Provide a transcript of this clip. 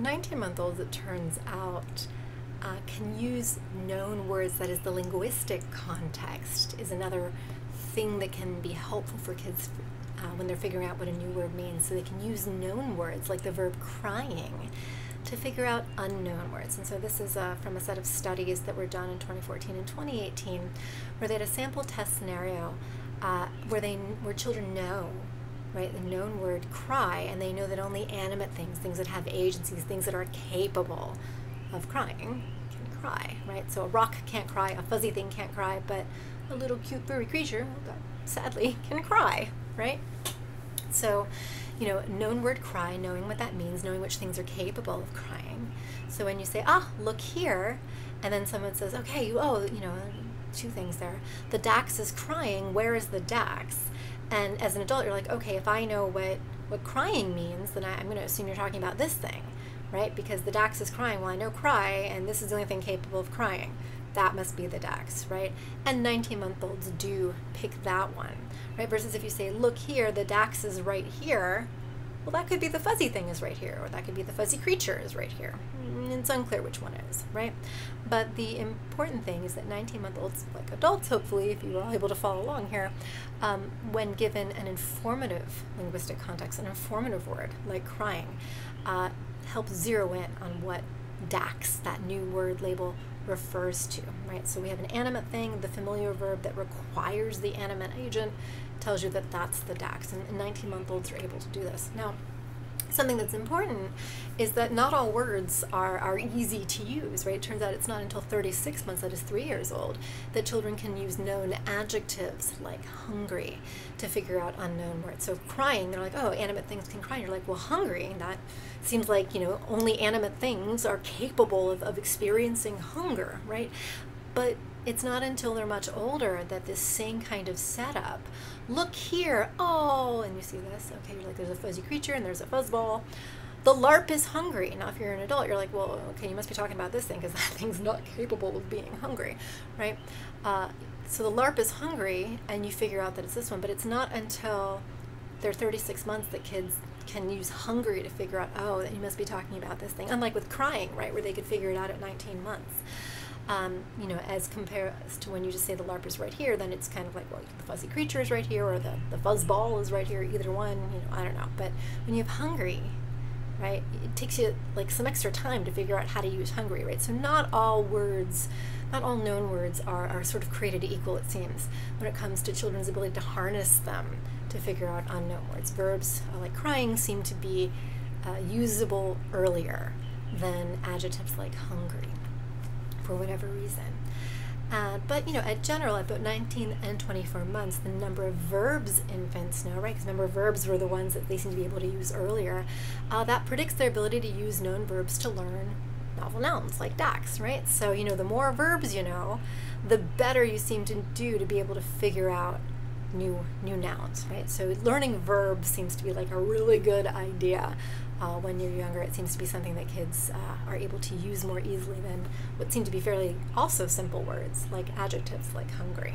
19 month olds, it turns out, uh, can use known words, that is, the linguistic context, is another thing that can be helpful for kids uh, when they're figuring out what a new word means. So they can use known words, like the verb crying, to figure out unknown words. And so this is uh, from a set of studies that were done in 2014 and 2018, where they had a sample test scenario uh, where they where children know right the known word cry and they know that only animate things things that have agencies things that are capable of crying can cry right so a rock can't cry a fuzzy thing can't cry but a little cute furry creature sadly can cry right so you know known word cry knowing what that means knowing which things are capable of crying so when you say ah look here and then someone says okay you oh you know two things there. The dax is crying. Where is the dax? And as an adult, you're like, okay, if I know what what crying means, then I, I'm going to assume you're talking about this thing, right? Because the dax is crying. Well, I know cry, and this is the only thing capable of crying. That must be the dax, right? And 19 month olds do pick that one, right? Versus if you say, look here, the dax is right here, well, that could be the fuzzy thing is right here, or that could be the fuzzy creature is right here. Mm, it's unclear which one is, right? But the important thing is that 19 month olds, like adults, hopefully, if you are able to follow along here, um, when given an informative linguistic context, an informative word like crying, uh, helps zero in on what DAX, that new word label, refers to, right? So we have an animate thing, the familiar verb that requires the animate agent tells you that that's the DAX, and 19 month olds are able to do this. Now, something that's important is that not all words are, are easy to use, right? It turns out it's not until 36 months, that is three years old, that children can use known adjectives like hungry to figure out unknown words. So crying, they're like, oh, animate things can cry. And you're like, well, hungry, that seems like, you know, only animate things are capable of, of experiencing hunger, right? But it's not until they're much older that this same kind of setup look here oh and you see this? Okay you're like there's a fuzzy creature and there's a fuzzball. The larp is hungry now if you're an adult. You're like well okay you must be talking about this thing because that thing's not capable of being hungry right? Uh, so the larp is hungry and you figure out that it's this one but it's not until they're 36 months that kids can use hungry to figure out oh that you must be talking about this thing. Unlike with crying right where they could figure it out at 19 months um, you know, as compared to when you just say the LARP is right here, then it's kind of like, well, the fuzzy creature is right here, or the, the fuzz ball is right here, either one, you know, I don't know. But when you have hungry, right, it takes you like some extra time to figure out how to use hungry, right? So not all words, not all known words are, are sort of created equal, it seems, when it comes to children's ability to harness them to figure out unknown words. Verbs uh, like crying seem to be uh, usable earlier than adjectives like hungry for whatever reason. Uh, but you know, at general, at about 19 and 24 months, the number of verbs infants know, right? Because remember, verbs were the ones that they seem to be able to use earlier. Uh, that predicts their ability to use known verbs to learn novel nouns like DAX, right? So you know, the more verbs you know, the better you seem to do to be able to figure out new new nouns, right? So learning verbs seems to be like a really good idea uh, when you're younger. It seems to be something that kids uh, are able to use more easily than what seem to be fairly also simple words like adjectives like hungry.